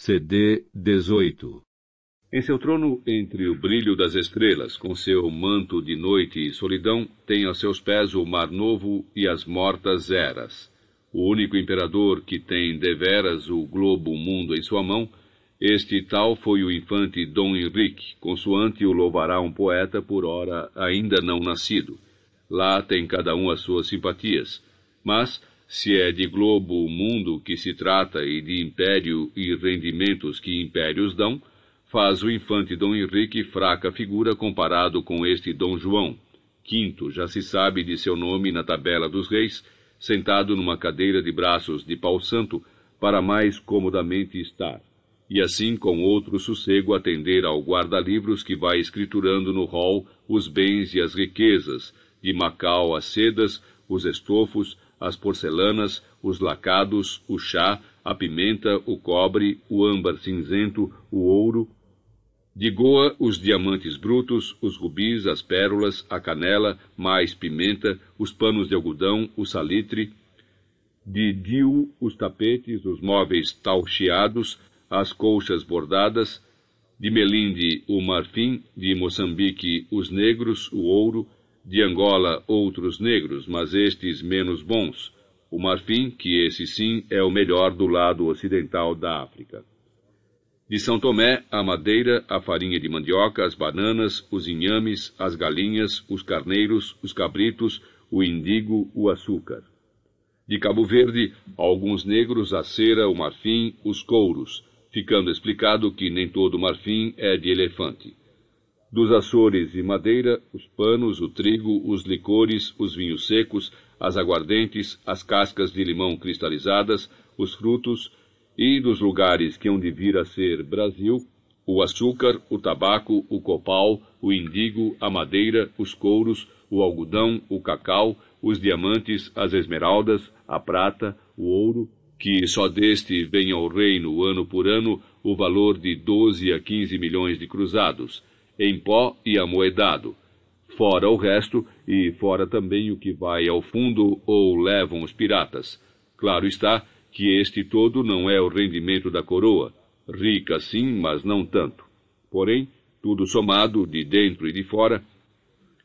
CD 18 Em seu trono, entre o brilho das estrelas, com seu manto de noite e solidão, tem a seus pés o mar novo e as mortas eras. O único imperador que tem deveras o globo mundo em sua mão, este tal foi o infante Dom Henrique, consoante o louvará um poeta por ora ainda não nascido. Lá tem cada um as suas simpatias, mas se é de globo o mundo que se trata e de império e rendimentos que impérios dão, faz o infante Dom Henrique fraca figura comparado com este Dom João. Quinto, já se sabe de seu nome na tabela dos reis, sentado numa cadeira de braços de pau santo, para mais comodamente estar, e assim com outro sossego atender ao guarda-livros que vai escriturando no rol os bens e as riquezas, de Macau as sedas, os estofos, as porcelanas, os lacados, o chá, a pimenta, o cobre, o âmbar cinzento, o ouro. De Goa, os diamantes brutos, os rubis, as pérolas, a canela, mais pimenta, os panos de algodão, o salitre. De Diu, os tapetes, os móveis taucheados, as colchas bordadas. De Melinde, o marfim. De Moçambique, os negros, o ouro de Angola outros negros, mas estes menos bons. O marfim, que esse sim é o melhor do lado ocidental da África. De São Tomé, a madeira, a farinha de mandioca, as bananas, os inhames, as galinhas, os carneiros, os cabritos, o indigo, o açúcar. De Cabo Verde, alguns negros, a cera, o marfim, os couros, ficando explicado que nem todo marfim é de elefante dos Açores e Madeira, os panos, o trigo, os licores, os vinhos secos, as aguardentes, as cascas de limão cristalizadas, os frutos, e dos lugares que hão de vir a ser Brasil, o açúcar, o tabaco, o copal, o indigo, a madeira, os couros, o algodão, o cacau, os diamantes, as esmeraldas, a prata, o ouro, que só deste vem ao reino ano por ano o valor de 12 a 15 milhões de cruzados, em pó e amoedado, fora o resto e fora também o que vai ao fundo ou levam os piratas. Claro está que este todo não é o rendimento da coroa, rica sim, mas não tanto. Porém, tudo somado, de dentro e de fora,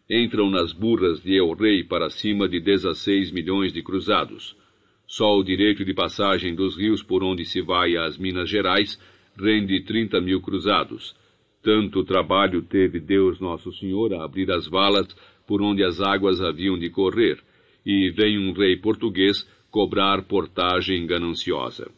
entram nas burras de El-Rei para cima de 16 milhões de cruzados. Só o direito de passagem dos rios por onde se vai às Minas Gerais rende 30 mil cruzados, tanto trabalho teve Deus Nosso Senhor a abrir as valas por onde as águas haviam de correr, e vem um rei português cobrar portagem gananciosa.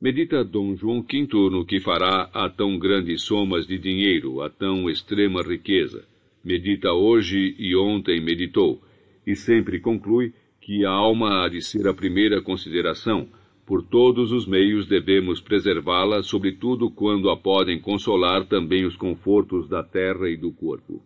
Medita Dom João V no que fará a tão grandes somas de dinheiro, a tão extrema riqueza. Medita hoje e ontem meditou, e sempre conclui que a alma há de ser a primeira consideração, por todos os meios devemos preservá-la, sobretudo quando a podem consolar também os confortos da terra e do corpo.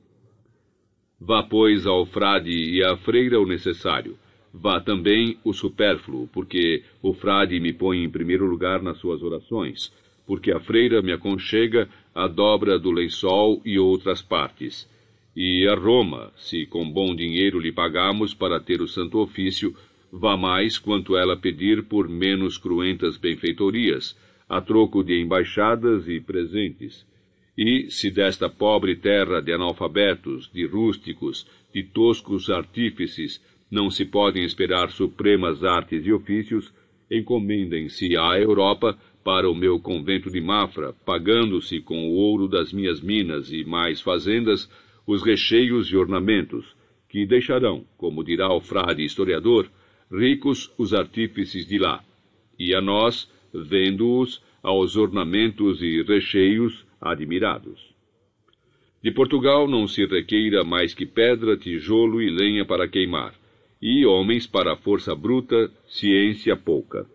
Vá, pois, ao frade e à freira o necessário. Vá também o supérfluo, porque o frade me põe em primeiro lugar nas suas orações, porque a freira me aconchega a dobra do lençol e outras partes. E a Roma, se com bom dinheiro lhe pagamos para ter o santo ofício, vá mais quanto ela pedir por menos cruentas benfeitorias, a troco de embaixadas e presentes. E, se desta pobre terra de analfabetos, de rústicos, de toscos artífices, não se podem esperar supremas artes e ofícios, encomendem-se à Europa para o meu convento de Mafra, pagando-se com o ouro das minhas minas e mais fazendas os recheios e ornamentos, que deixarão, como dirá o frade historiador, ricos os artífices de lá, e a nós, vendo-os, aos ornamentos e recheios admirados. De Portugal não se requeira mais que pedra, tijolo e lenha para queimar, e homens para força bruta, ciência pouca.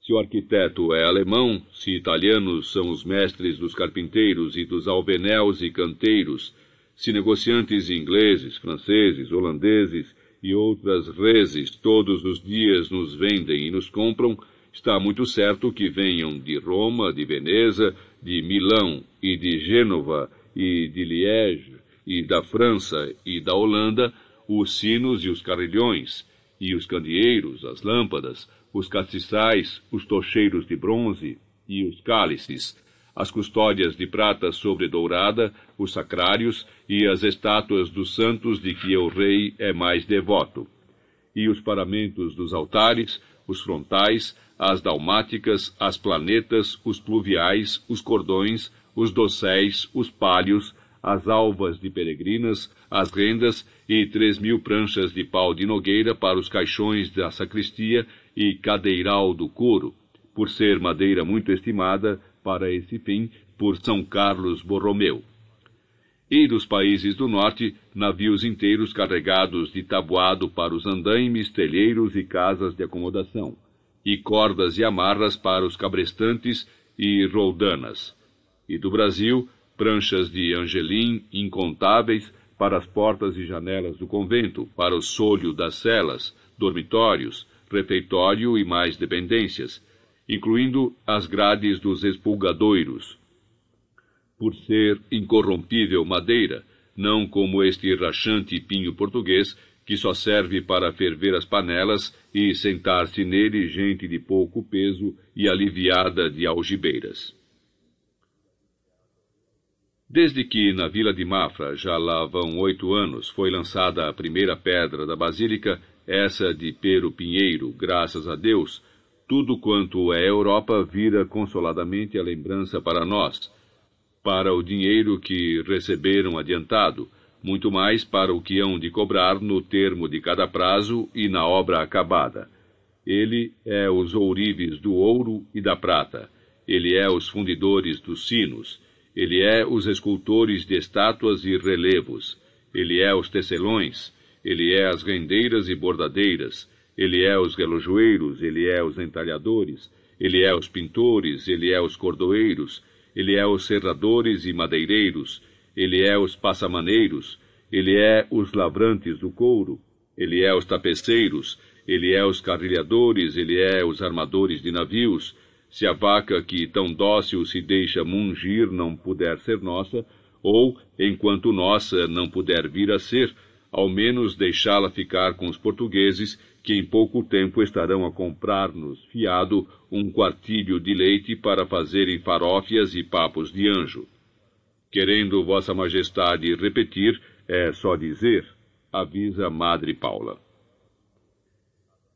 Se o arquiteto é alemão, se italianos são os mestres dos carpinteiros e dos alvenéus e canteiros, se negociantes ingleses, franceses, holandeses e outras reses todos os dias nos vendem e nos compram, está muito certo que venham de Roma, de Veneza, de Milão e de Gênova e de Liege e da França e da Holanda os sinos e os carrilhões, e os candeeiros, as lâmpadas, os castiçais, os tocheiros de bronze e os cálices, as custódias de prata sobredourada, os sacrários e as estátuas dos santos de que o rei é mais devoto, e os paramentos dos altares, os frontais, as dalmáticas, as planetas, os pluviais, os cordões, os dosséis, os palhos, as alvas de peregrinas, as rendas e três mil pranchas de pau de nogueira para os caixões da sacristia e cadeiral do couro, por ser madeira muito estimada para esse fim por São Carlos Borromeu. E dos países do norte, navios inteiros carregados de tabuado para os andaimes, telheiros e casas de acomodação, e cordas e amarras para os cabrestantes e roldanas. E do Brasil, pranchas de angelim incontáveis para as portas e janelas do convento, para o solho das celas, dormitórios, refeitório e mais dependências, incluindo as grades dos expulgadoiros. Por ser incorrompível madeira, não como este rachante pinho português, que só serve para ferver as panelas e sentar-se nele gente de pouco peso e aliviada de algibeiras. Desde que na vila de Mafra, já lá vão oito anos, foi lançada a primeira pedra da basílica, essa de Pero Pinheiro, graças a Deus, tudo quanto é Europa vira consoladamente a lembrança para nós, para o dinheiro que receberam adiantado, muito mais para o que hão de cobrar no termo de cada prazo e na obra acabada. Ele é os ourives do ouro e da prata, ele é os fundidores dos sinos, ele é os escultores de estátuas e relevos, ele é os tecelões, ele é as rendeiras e bordadeiras, ele é os relojoeiros, ele é os entalhadores, ele é os pintores, ele é os cordoeiros, ele é os serradores e madeireiros, ele é os passamaneiros, ele é os lavrantes do couro, ele é os tapeceiros, ele é os carrilhadores, ele é os armadores de navios. Se a vaca que tão dócil se deixa mungir não puder ser nossa, ou, enquanto nossa não puder vir a ser, ao menos deixá-la ficar com os portugueses, que em pouco tempo estarão a comprar-nos fiado um quartilho de leite para fazerem farófias e papos de anjo. Querendo Vossa Majestade repetir, é só dizer, avisa Madre Paula.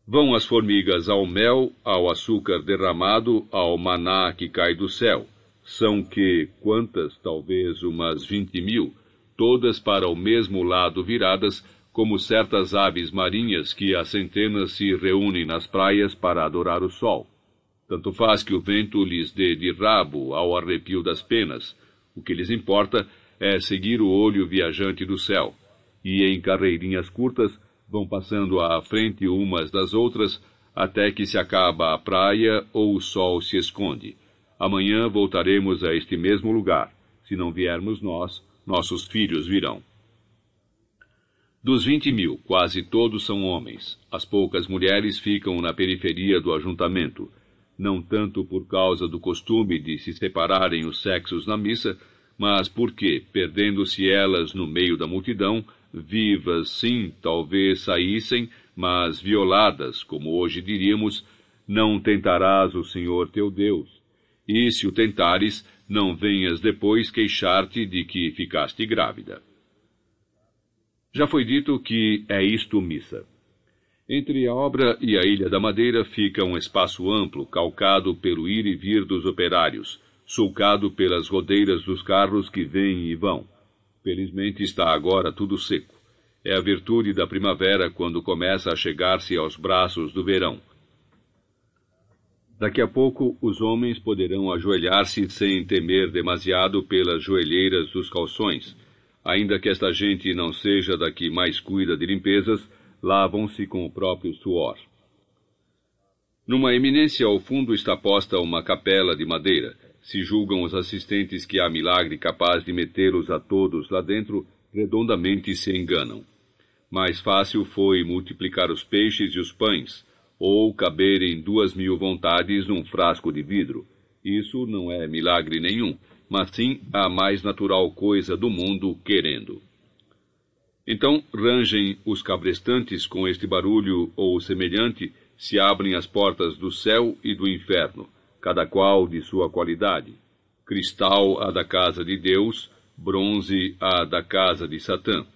Vão as formigas ao mel, ao açúcar derramado, ao maná que cai do céu. São que, quantas, talvez umas vinte mil, todas para o mesmo lado viradas, como certas aves marinhas que a centenas se reúnem nas praias para adorar o sol. Tanto faz que o vento lhes dê de rabo ao arrepio das penas. O que lhes importa é seguir o olho viajante do céu, e em carreirinhas curtas vão passando à frente umas das outras até que se acaba a praia ou o sol se esconde. Amanhã voltaremos a este mesmo lugar. Se não viermos nós, nossos filhos virão. Dos vinte mil, quase todos são homens. As poucas mulheres ficam na periferia do ajuntamento, não tanto por causa do costume de se separarem os sexos na missa, mas porque, perdendo-se elas no meio da multidão, vivas, sim, talvez saíssem, mas violadas, como hoje diríamos, não tentarás o Senhor teu Deus. E se o tentares, não venhas depois queixar-te de que ficaste grávida. Já foi dito que é isto missa. Entre a obra e a Ilha da Madeira fica um espaço amplo, calcado pelo ir e vir dos operários, sulcado pelas rodeiras dos carros que vêm e vão. Felizmente está agora tudo seco. É a virtude da primavera quando começa a chegar-se aos braços do verão. Daqui a pouco os homens poderão ajoelhar-se sem temer demasiado pelas joelheiras dos calções. Ainda que esta gente não seja da que mais cuida de limpezas, lavam-se com o próprio suor. Numa eminência ao fundo está posta uma capela de madeira. Se julgam os assistentes que há milagre capaz de metê-los a todos lá dentro, redondamente se enganam. Mais fácil foi multiplicar os peixes e os pães, ou caberem duas mil vontades num frasco de vidro. Isso não é milagre nenhum, mas sim a mais natural coisa do mundo querendo. Então rangem os cabrestantes com este barulho ou semelhante, se abrem as portas do céu e do inferno, cada qual de sua qualidade. Cristal a da casa de Deus, bronze a da casa de Satã.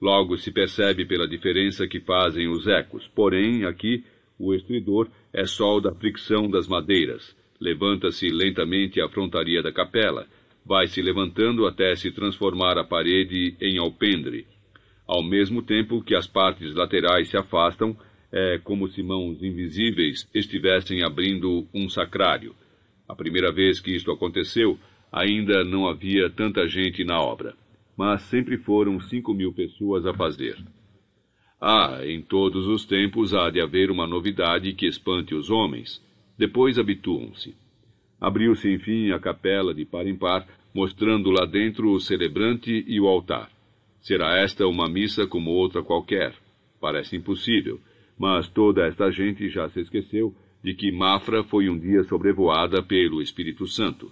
Logo se percebe pela diferença que fazem os ecos. Porém, aqui, o estridor é só o da fricção das madeiras. Levanta-se lentamente a frontaria da capela. Vai se levantando até se transformar a parede em alpendre. Ao mesmo tempo que as partes laterais se afastam, é como se mãos invisíveis estivessem abrindo um sacrário. A primeira vez que isto aconteceu, ainda não havia tanta gente na obra, mas sempre foram cinco mil pessoas a fazer. Ah, em todos os tempos há de haver uma novidade que espante os homens. Depois habituam-se. Abriu-se, enfim, a capela de par em par, mostrando lá dentro o celebrante e o altar. Será esta uma missa como outra qualquer? Parece impossível, mas toda esta gente já se esqueceu de que Mafra foi um dia sobrevoada pelo Espírito Santo.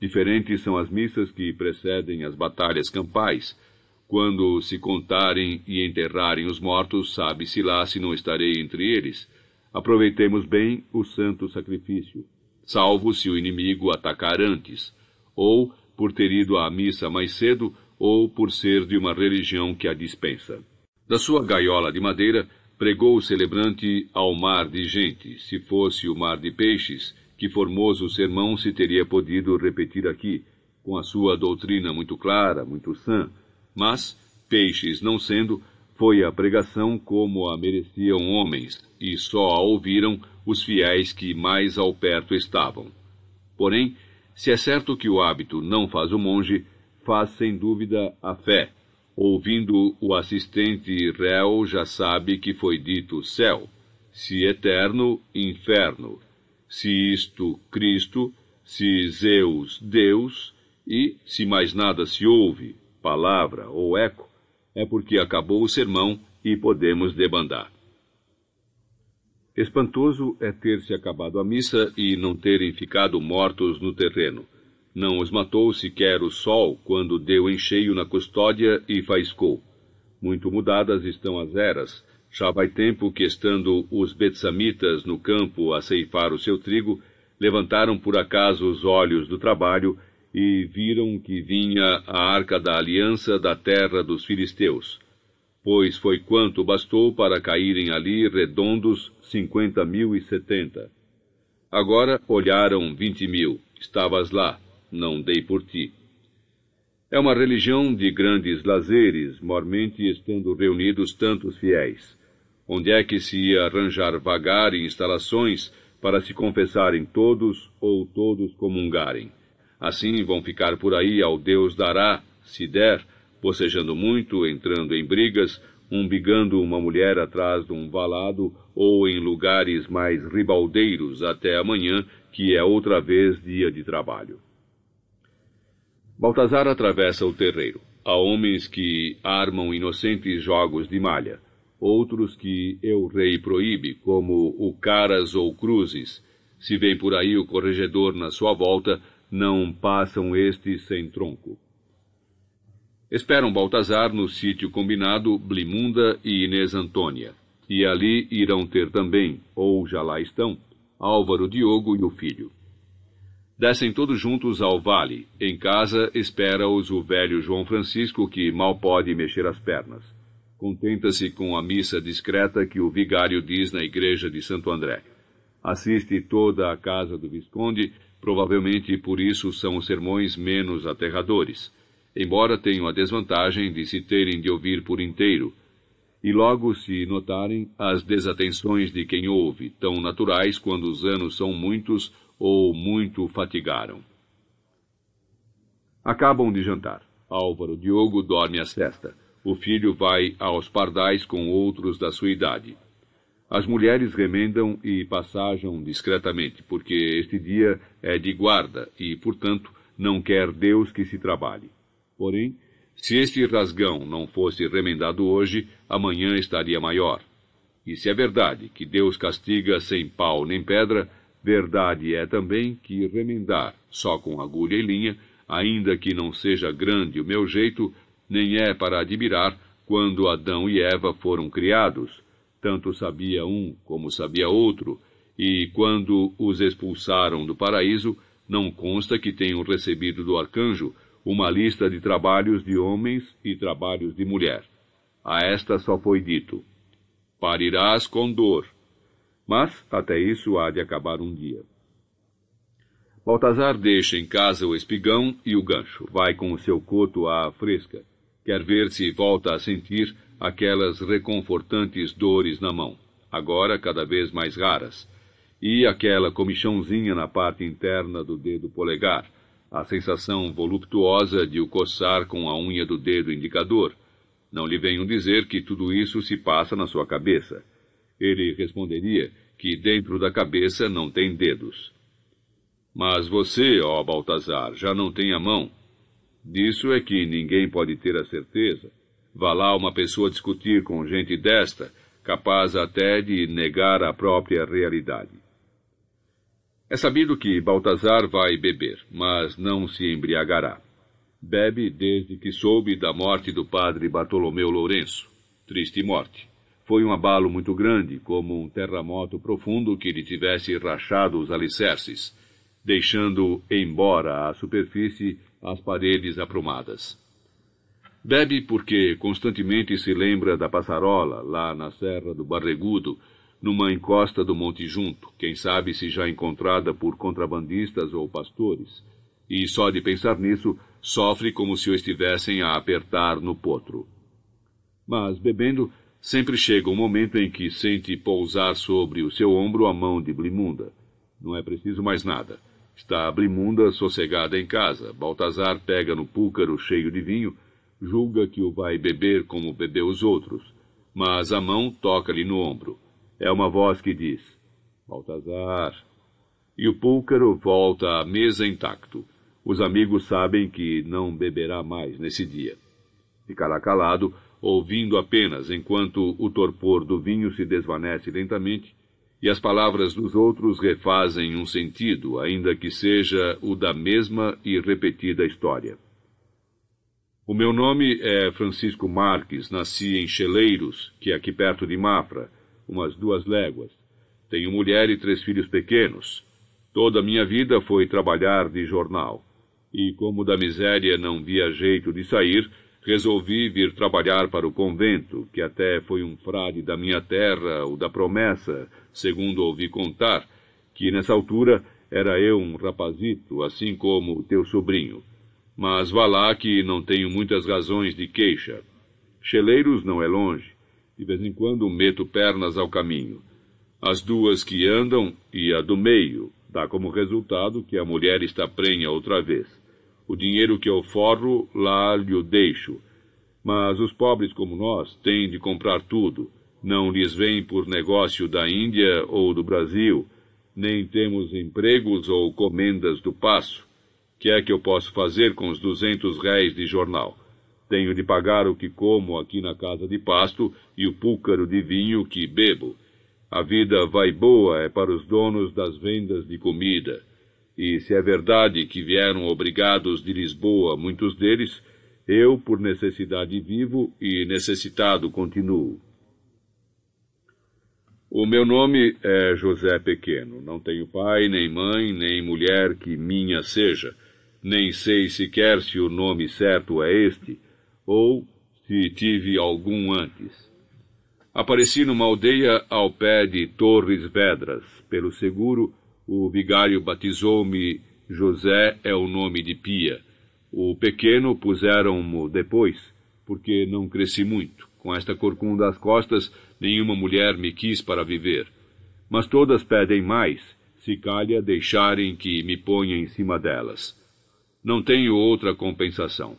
Diferentes são as missas que precedem as batalhas campais. Quando se contarem e enterrarem os mortos, sabe-se lá se não estarei entre eles. Aproveitemos bem o santo sacrifício, salvo se o inimigo atacar antes, ou por ter ido à missa mais cedo, ou por ser de uma religião que a dispensa. Da sua gaiola de madeira, pregou o celebrante ao mar de gente. Se fosse o mar de peixes, que formoso sermão se teria podido repetir aqui, com a sua doutrina muito clara, muito sã, mas, peixes não sendo, foi a pregação como a mereciam homens, e só a ouviram os fiéis que mais ao perto estavam. Porém, se é certo que o hábito não faz o monge, faz sem dúvida a fé. Ouvindo o assistente réu, já sabe que foi dito céu, se eterno, inferno, se isto Cristo, se Zeus Deus, e, se mais nada se ouve, palavra ou eco, é porque acabou o sermão e podemos debandar. Espantoso é ter-se acabado a missa e não terem ficado mortos no terreno. Não os matou sequer o sol quando deu em cheio na custódia e faiscou. Muito mudadas estão as eras, já vai tempo que, estando os betsamitas no campo a ceifar o seu trigo, levantaram por acaso os olhos do trabalho e viram que vinha a arca da aliança da terra dos filisteus. Pois foi quanto bastou para caírem ali redondos cinquenta mil e setenta. Agora olharam vinte mil. Estavas lá, não dei por ti. É uma religião de grandes lazeres, mormente estando reunidos tantos fiéis. Onde é que se arranjar vagar e instalações para se confessarem todos ou todos comungarem? Assim vão ficar por aí ao Deus dará, se der, bocejando muito, entrando em brigas, umbigando uma mulher atrás de um valado ou em lugares mais ribaldeiros até amanhã, que é outra vez dia de trabalho. Baltazar atravessa o terreiro. Há homens que armam inocentes jogos de malha outros que eu rei proíbe, como o caras ou cruzes. Se vem por aí o corregedor na sua volta, não passam estes sem tronco. Esperam Baltazar no sítio combinado Blimunda e Inês Antônia, e ali irão ter também, ou já lá estão, Álvaro Diogo e o filho. Descem todos juntos ao vale. Em casa espera-os o velho João Francisco, que mal pode mexer as pernas contenta-se com a missa discreta que o vigário diz na igreja de Santo André. Assiste toda a casa do Visconde, provavelmente por isso são os sermões menos aterradores, embora tenham a desvantagem de se terem de ouvir por inteiro, e logo se notarem as desatenções de quem ouve, tão naturais quando os anos são muitos ou muito fatigaram. Acabam de jantar. Álvaro Diogo dorme a cesta o filho vai aos pardais com outros da sua idade. As mulheres remendam e passajam discretamente, porque este dia é de guarda e, portanto, não quer Deus que se trabalhe. Porém, se este rasgão não fosse remendado hoje, amanhã estaria maior. E se é verdade que Deus castiga sem pau nem pedra, verdade é também que remendar só com agulha e linha, ainda que não seja grande o meu jeito, nem é para admirar quando Adão e Eva foram criados, tanto sabia um como sabia outro, e quando os expulsaram do paraíso, não consta que tenham recebido do arcanjo uma lista de trabalhos de homens e trabalhos de mulher. A esta só foi dito: Parirás com dor. Mas até isso há de acabar um dia. Baltazar deixa em casa o espigão e o gancho, vai com o seu coto à fresca, quer ver se volta a sentir aquelas reconfortantes dores na mão, agora cada vez mais raras, e aquela comichãozinha na parte interna do dedo polegar, a sensação voluptuosa de o coçar com a unha do dedo indicador. Não lhe venham dizer que tudo isso se passa na sua cabeça. Ele responderia que dentro da cabeça não tem dedos. Mas você, ó Baltazar, já não tem a mão. Disso é que ninguém pode ter a certeza. Vá lá uma pessoa discutir com gente desta, capaz até de negar a própria realidade. É sabido que Baltazar vai beber, mas não se embriagará. Bebe desde que soube da morte do padre Bartolomeu Lourenço. Triste morte. Foi um abalo muito grande, como um terremoto profundo que lhe tivesse rachado os alicerces deixando embora à superfície as paredes aprumadas. Bebe porque constantemente se lembra da passarola, lá na Serra do Barregudo, numa encosta do Monte Junto, quem sabe se já encontrada por contrabandistas ou pastores, e só de pensar nisso sofre como se o estivessem a apertar no potro. Mas, bebendo, sempre chega um momento em que sente pousar sobre o seu ombro a mão de Blimunda. Não é preciso mais nada. Está a Brimunda sossegada em casa. Baltazar pega no púlcaro cheio de vinho, julga que o vai beber como bebeu os outros, mas a mão toca-lhe no ombro. É uma voz que diz: Baltazar. E o púlcaro volta à mesa intacto. Os amigos sabem que não beberá mais nesse dia. Ficará calado, ouvindo apenas enquanto o torpor do vinho se desvanece lentamente e as palavras dos outros refazem um sentido, ainda que seja o da mesma e repetida história. O meu nome é Francisco Marques, nasci em Cheleiros, que é aqui perto de Mafra, umas duas léguas. Tenho mulher e três filhos pequenos. Toda a minha vida foi trabalhar de jornal. E como da miséria não via jeito de sair, resolvi vir trabalhar para o convento, que até foi um frade da minha terra, o da promessa, segundo ouvi contar, que nessa altura era eu um rapazito, assim como teu sobrinho. Mas vá lá que não tenho muitas razões de queixa. Cheleiros não é longe. De vez em quando meto pernas ao caminho. As duas que andam e a do meio dá como resultado que a mulher está prenha outra vez. O dinheiro que eu forro, lá lhe deixo. Mas os pobres como nós têm de comprar tudo, não lhes vem por negócio da Índia ou do Brasil, nem temos empregos ou comendas do passo. Que é que eu posso fazer com os duzentos réis de jornal? Tenho de pagar o que como aqui na casa de pasto e o púlcaro de vinho que bebo. A vida vai boa é para os donos das vendas de comida. E se é verdade que vieram obrigados de Lisboa muitos deles, eu, por necessidade, vivo e necessitado continuo. O meu nome é José Pequeno. Não tenho pai, nem mãe, nem mulher que minha seja. Nem sei sequer se o nome certo é este, ou se tive algum antes. Apareci numa aldeia ao pé de Torres Vedras. Pelo seguro, o vigário batizou-me José é o nome de Pia. O pequeno puseram-mo depois, porque não cresci muito. Com esta corcunda às costas, nenhuma mulher me quis para viver. Mas todas pedem mais, se calha deixarem que me ponha em cima delas. Não tenho outra compensação.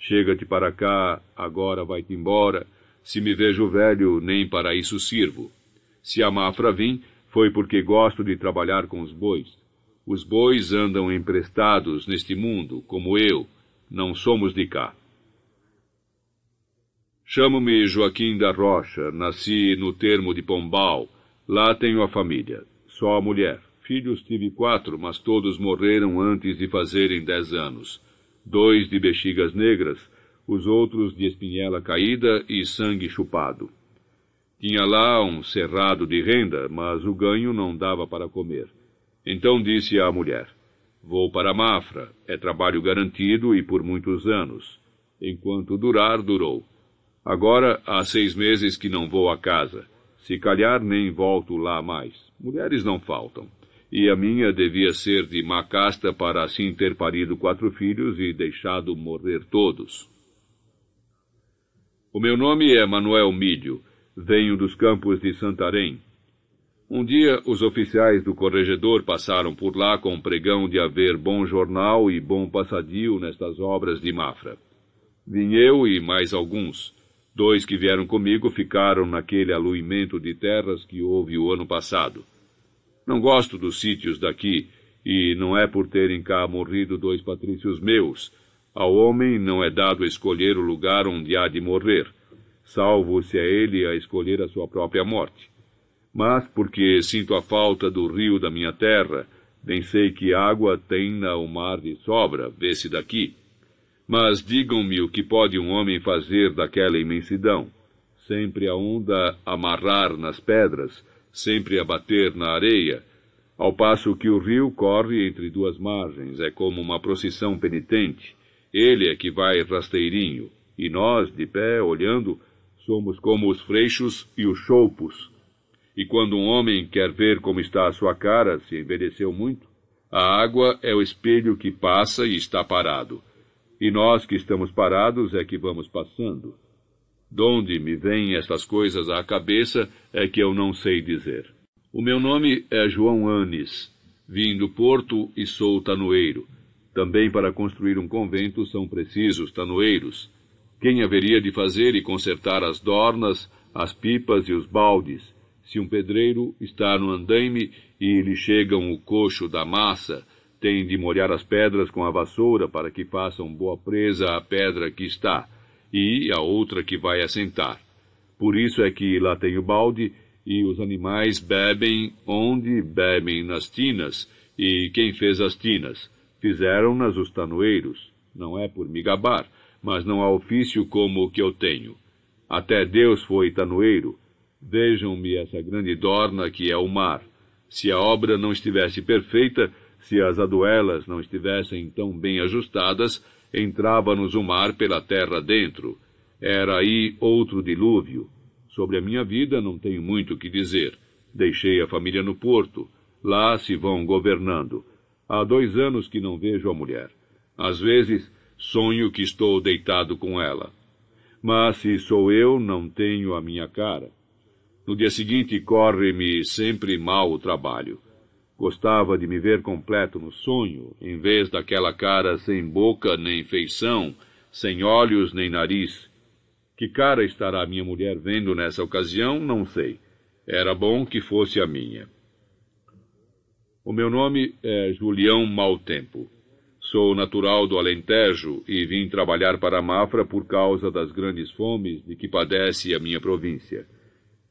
Chega-te para cá, agora vai-te embora. Se me vejo velho, nem para isso sirvo. Se a Mafra vim, foi porque gosto de trabalhar com os bois. Os bois andam emprestados neste mundo, como eu. Não somos de cá. Chamo-me Joaquim da Rocha, nasci no termo de Pombal. Lá tenho a família. Só a mulher. Filhos tive quatro, mas todos morreram antes de fazerem dez anos. Dois de bexigas negras, os outros de espinhela caída e sangue chupado. Tinha lá um cerrado de renda, mas o ganho não dava para comer. Então disse à mulher: Vou para Mafra, é trabalho garantido e por muitos anos. Enquanto durar, durou. Agora há seis meses que não vou a casa. Se calhar nem volto lá mais. Mulheres não faltam. E a minha devia ser de má casta para assim ter parido quatro filhos e deixado morrer todos. O meu nome é Manuel Mídio. Venho dos campos de Santarém. Um dia, os oficiais do corregedor passaram por lá com um pregão de haver bom jornal e bom passadio nestas obras de Mafra. Vim eu e mais alguns. Dois que vieram comigo ficaram naquele aluimento de terras que houve o ano passado. Não gosto dos sítios daqui, e não é por terem cá morrido dois patrícios meus. Ao homem não é dado escolher o lugar onde há de morrer salvo se é ele a escolher a sua própria morte. Mas porque sinto a falta do rio da minha terra, bem sei que água tem na o mar de sobra, vê-se daqui. Mas digam-me o que pode um homem fazer daquela imensidão. Sempre a onda amarrar nas pedras, sempre a bater na areia, ao passo que o rio corre entre duas margens, é como uma procissão penitente. Ele é que vai rasteirinho, e nós, de pé, olhando, Somos como os freixos e os choupos. E quando um homem quer ver como está a sua cara, se envelheceu muito, a água é o espelho que passa e está parado. E nós que estamos parados é que vamos passando. Donde me vêm estas coisas à cabeça é que eu não sei dizer. O meu nome é João Anes. Vim do Porto e sou tanoeiro. Também para construir um convento são precisos tanoeiros. Quem haveria de fazer e consertar as dornas, as pipas e os baldes, se um pedreiro está no andaime e lhe chegam o coxo da massa, tem de molhar as pedras com a vassoura para que façam boa presa à pedra que está, e a outra que vai assentar. Por isso é que lá tem o balde, e os animais bebem onde bebem nas tinas, e quem fez as tinas? Fizeram-nas os tanoeiros. Não é por me gabar, mas não há ofício como o que eu tenho. Até Deus foi tanoeiro. Vejam-me essa grande dorna que é o mar. Se a obra não estivesse perfeita, se as aduelas não estivessem tão bem ajustadas, entrava-nos o mar pela terra dentro. Era aí outro dilúvio. Sobre a minha vida não tenho muito que dizer. Deixei a família no porto. Lá se vão governando. Há dois anos que não vejo a mulher. Às vezes sonho que estou deitado com ela. Mas se sou eu, não tenho a minha cara. No dia seguinte corre-me sempre mal o trabalho. Gostava de me ver completo no sonho, em vez daquela cara sem boca nem feição, sem olhos nem nariz. Que cara estará minha mulher vendo nessa ocasião, não sei. Era bom que fosse a minha. O meu nome é Julião Maltempo. Sou natural do Alentejo e vim trabalhar para a Mafra por causa das grandes fomes de que padece a minha província.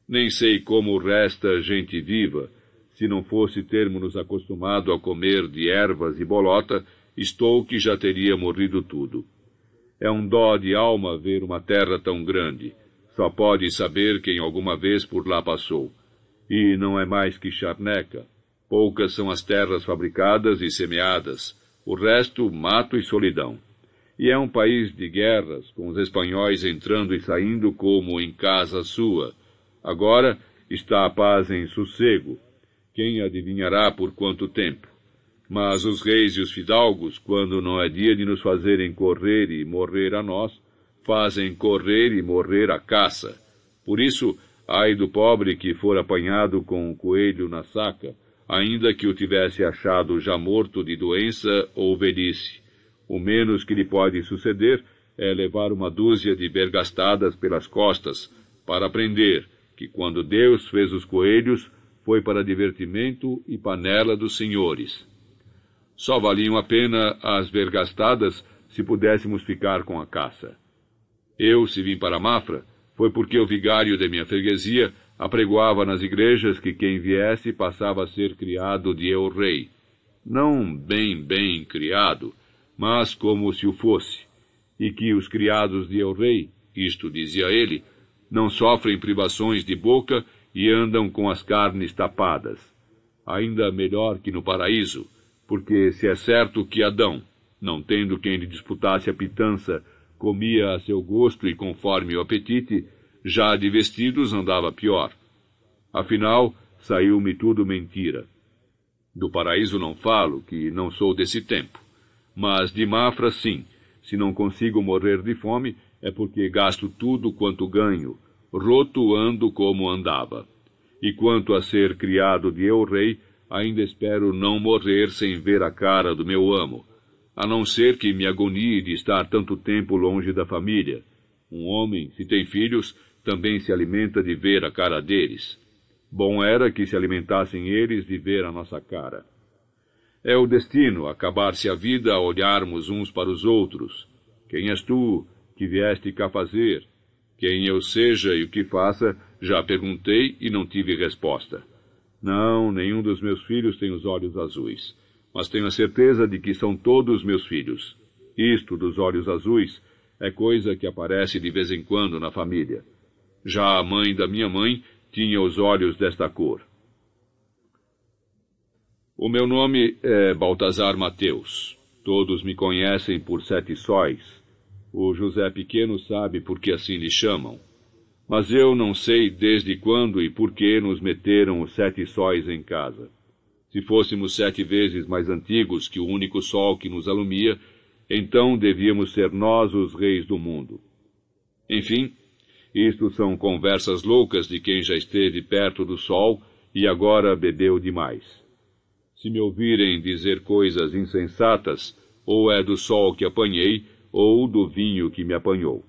Nem sei como resta gente viva. Se não fosse termos nos acostumado a comer de ervas e bolota, estou que já teria morrido tudo. É um dó de alma ver uma terra tão grande. Só pode saber quem alguma vez por lá passou. E não é mais que charneca. Poucas são as terras fabricadas e semeadas o resto mato e solidão. E é um país de guerras, com os espanhóis entrando e saindo como em casa sua. Agora está a paz em sossego. Quem adivinhará por quanto tempo? Mas os reis e os fidalgos, quando não é dia de nos fazerem correr e morrer a nós, fazem correr e morrer a caça. Por isso, ai do pobre que for apanhado com um coelho na saca, ainda que o tivesse achado já morto de doença ou velhice. O menos que lhe pode suceder é levar uma dúzia de bergastadas pelas costas, para aprender que quando Deus fez os coelhos, foi para divertimento e panela dos senhores. Só valiam a pena as vergastadas se pudéssemos ficar com a caça. Eu, se vim para Mafra, foi porque o vigário de minha freguesia apregoava nas igrejas que quem viesse passava a ser criado de el-rei. Não bem, bem criado, mas como se o fosse, e que os criados de el-rei, isto dizia ele, não sofrem privações de boca e andam com as carnes tapadas. Ainda melhor que no paraíso, porque se é certo que Adão, não tendo quem lhe disputasse a pitança, comia a seu gosto e conforme o apetite, já de vestidos andava pior. Afinal, saiu-me tudo mentira. Do paraíso não falo, que não sou desse tempo. Mas de Mafra, sim. Se não consigo morrer de fome, é porque gasto tudo quanto ganho. Roto ando como andava. E quanto a ser criado de eu-rei, ainda espero não morrer sem ver a cara do meu amo, a não ser que me agonie de estar tanto tempo longe da família. Um homem, se tem filhos, também se alimenta de ver a cara deles. Bom era que se alimentassem eles de ver a nossa cara. É o destino acabar-se a vida a olharmos uns para os outros. Quem és tu que vieste cá fazer? Quem eu seja e o que faça, já perguntei e não tive resposta. Não, nenhum dos meus filhos tem os olhos azuis, mas tenho a certeza de que são todos meus filhos. Isto dos olhos azuis é coisa que aparece de vez em quando na família. Já a mãe da minha mãe tinha os olhos desta cor. O meu nome é Baltazar Mateus. Todos me conhecem por Sete Sóis. O José Pequeno sabe por que assim lhe chamam. Mas eu não sei desde quando e por que nos meteram os sete sóis em casa. Se fôssemos sete vezes mais antigos que o único sol que nos alumia, então devíamos ser nós os reis do mundo. Enfim, isto são conversas loucas de quem já esteve perto do sol e agora bebeu demais. Se me ouvirem dizer coisas insensatas, ou é do sol que apanhei, ou do vinho que me apanhou.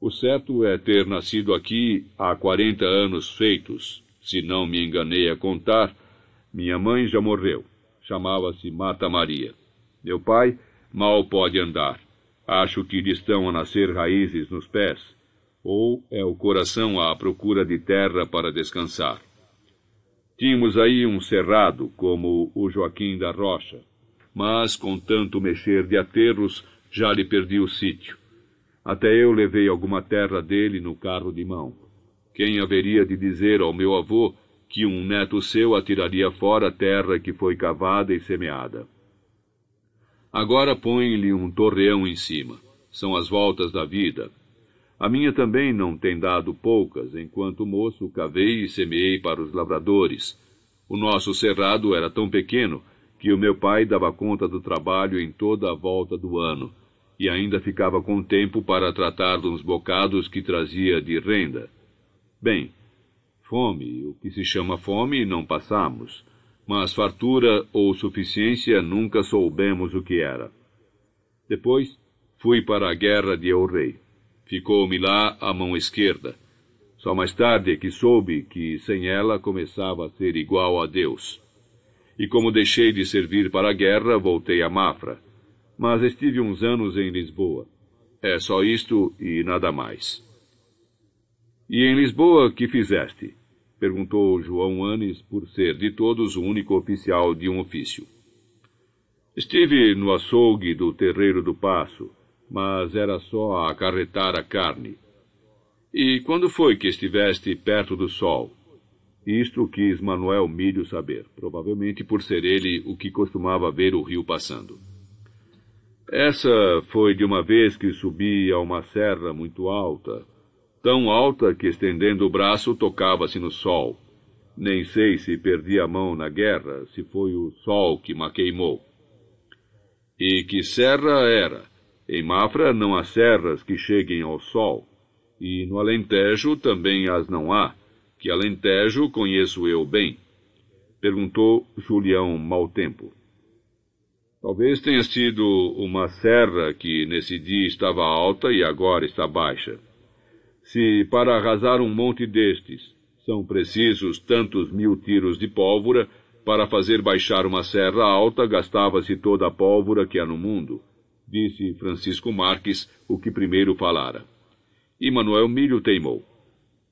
O certo é ter nascido aqui há quarenta anos feitos. Se não me enganei a contar, minha mãe já morreu. Chamava-se Mata Maria. Meu pai mal pode andar. Acho que lhe estão a nascer raízes nos pés ou é o coração à procura de terra para descansar. Tínhamos aí um cerrado, como o Joaquim da Rocha, mas com tanto mexer de aterros já lhe perdi o sítio. Até eu levei alguma terra dele no carro de mão. Quem haveria de dizer ao meu avô que um neto seu atiraria fora a terra que foi cavada e semeada? Agora põe-lhe um torreão em cima. São as voltas da vida, a minha também não tem dado poucas, enquanto moço cavei e semeei para os lavradores. O nosso cerrado era tão pequeno que o meu pai dava conta do trabalho em toda a volta do ano, e ainda ficava com tempo para tratar dos bocados que trazia de renda. Bem, fome, o que se chama fome, não passamos, mas fartura ou suficiência nunca soubemos o que era. Depois fui para a guerra de El Rei. Ficou-me lá a mão esquerda. Só mais tarde é que soube que sem ela começava a ser igual a Deus. E como deixei de servir para a guerra, voltei a Mafra. Mas estive uns anos em Lisboa. É só isto e nada mais. E em Lisboa que fizeste? perguntou João Anes, por ser de todos o único oficial de um ofício. Estive no açougue do Terreiro do Passo, mas era só acarretar a carne. E quando foi que estiveste perto do sol? Isto quis Manuel Milho saber, provavelmente por ser ele o que costumava ver o rio passando. Essa foi de uma vez que subi a uma serra muito alta, tão alta que estendendo o braço tocava-se no sol. Nem sei se perdi a mão na guerra, se foi o sol que me queimou. E que serra era? Em Mafra não há serras que cheguem ao sol, e no Alentejo também as não há, que Alentejo conheço eu bem. Perguntou Julião Maltempo. Talvez tenha sido uma serra que nesse dia estava alta e agora está baixa. Se para arrasar um monte destes são precisos tantos mil tiros de pólvora, para fazer baixar uma serra alta gastava-se toda a pólvora que há no mundo disse Francisco Marques, o que primeiro falara. E Manuel Milho teimou.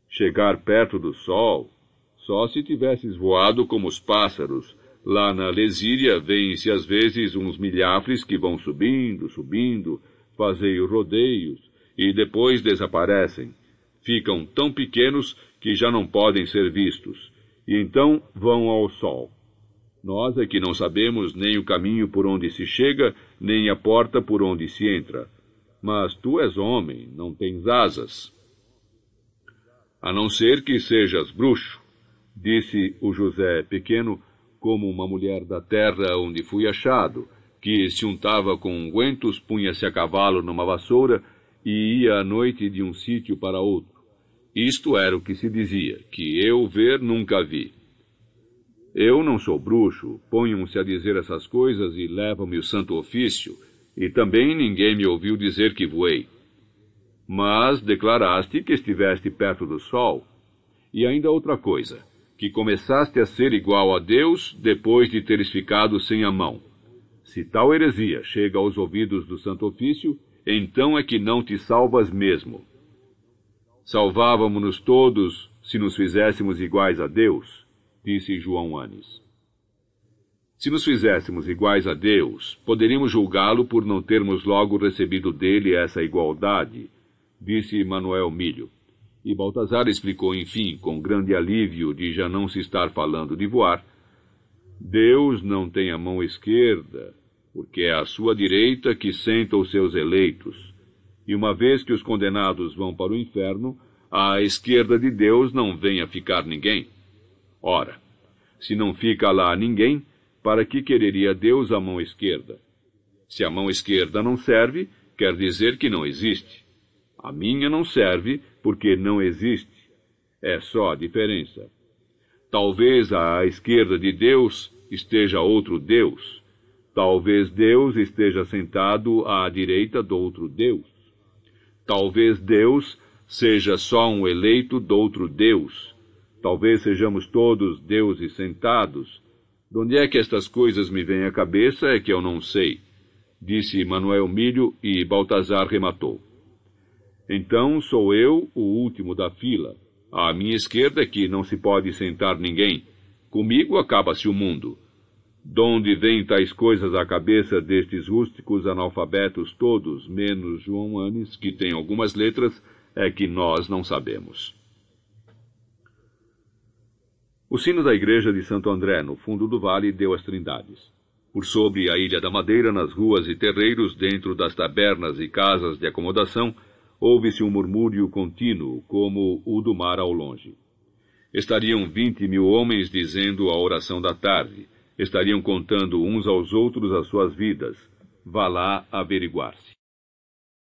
Chegar perto do sol? Só se tivesses voado como os pássaros. Lá na Lesíria vêm-se às vezes uns milhafres que vão subindo, subindo, fazem rodeios, e depois desaparecem. ficam tão pequenos que já não podem ser vistos, e então vão ao sol. Nós é que não sabemos nem o caminho por onde se chega, nem a porta por onde se entra. Mas tu és homem, não tens asas. A não ser que sejas bruxo, disse o José pequeno, como uma mulher da terra onde fui achado, que se untava com ungüentos, punha-se a cavalo numa vassoura e ia à noite de um sítio para outro. Isto era o que se dizia, que eu ver nunca vi. Eu não sou bruxo, ponham-se a dizer essas coisas e levam-me o santo ofício, e também ninguém me ouviu dizer que voei. Mas declaraste que estiveste perto do sol. E ainda outra coisa, que começaste a ser igual a Deus depois de teres ficado sem a mão. Se tal heresia chega aos ouvidos do santo ofício, então é que não te salvas mesmo. Salvávamos-nos todos se nos fizéssemos iguais a Deus, disse João Anes. Se nos fizéssemos iguais a Deus, poderíamos julgá-lo por não termos logo recebido dele essa igualdade, disse Manuel Milho. E Baltazar explicou, enfim, com grande alívio de já não se estar falando de voar. Deus não tem a mão esquerda, porque é à sua direita que sentam os seus eleitos. E uma vez que os condenados vão para o inferno, à esquerda de Deus não vem a ficar ninguém. Ora, se não fica lá ninguém, para que quereria Deus a mão esquerda? Se a mão esquerda não serve, quer dizer que não existe. A minha não serve porque não existe. É só a diferença. Talvez à esquerda de Deus esteja outro Deus, Talvez Deus esteja sentado à direita do outro Deus. Talvez Deus seja só um eleito do outro Deus. Talvez sejamos todos deuses sentados. De onde é que estas coisas me vêm à cabeça é que eu não sei, disse Manuel Milho e Baltazar rematou. Então sou eu o último da fila. À minha esquerda é que não se pode sentar ninguém. Comigo acaba-se o mundo. Donde vêm tais coisas à cabeça destes rústicos analfabetos todos, menos João Anes, que tem algumas letras, é que nós não sabemos. O sino da igreja de Santo André, no fundo do vale, deu as trindades. Por sobre a Ilha da Madeira, nas ruas e terreiros, dentro das tabernas e casas de acomodação, ouve-se um murmúrio contínuo, como o do mar ao longe. Estariam vinte mil homens dizendo a oração da tarde, estariam contando uns aos outros as suas vidas. Vá lá averiguar-se.